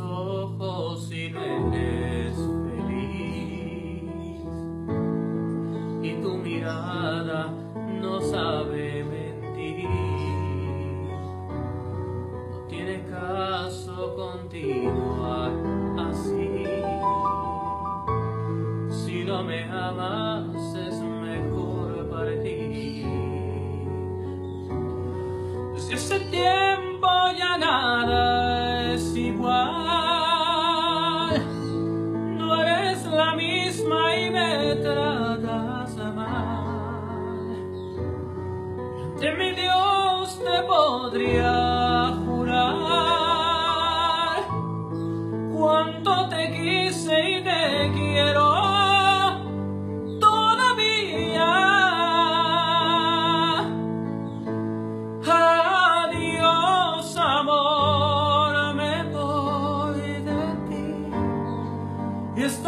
ojos y me es feliz. Y tu mirada no sabe mentir. No tiene caso continuar así. Si no me amas es mejor para ti. Desde ese tiempo ya nada igual. No eres la misma y me tratas mal. De mi Dios te podría jurar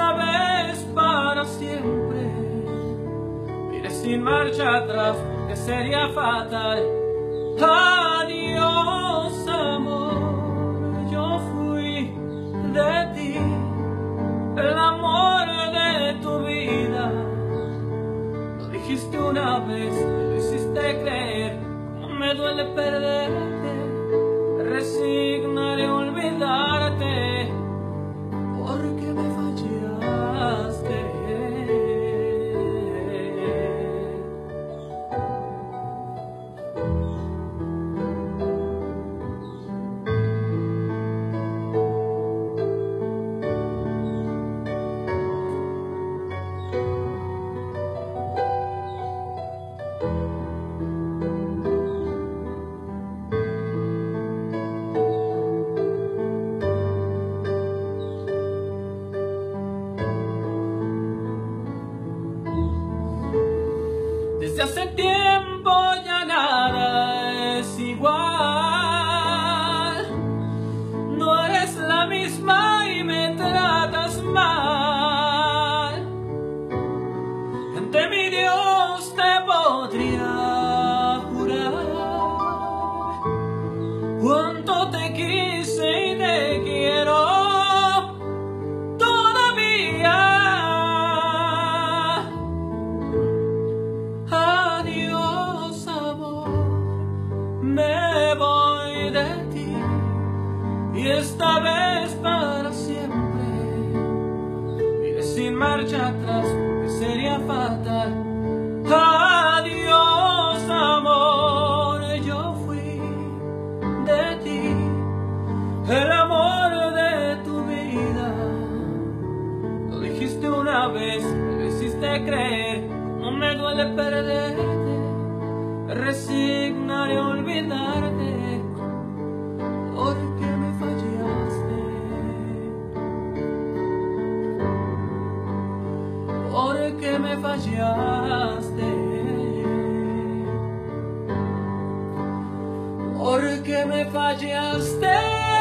Esta vez para siempre iré sin marcha atrás, que sería fatal. Adiós, amor, yo fui de ti, el amor de tu vida. Lo dijiste una vez, lo hiciste creer, como me duele perderte. Desde hace tiempo ya nada es igual. Marcha atrás, que sería fatal. Adiós, amor, yo fui de ti, el amor de tu vida. Lo dijiste una vez, lo hiciste creer, no me duele perderte, me resignaré olvidarte, porque me fallaste, porque me fallaste.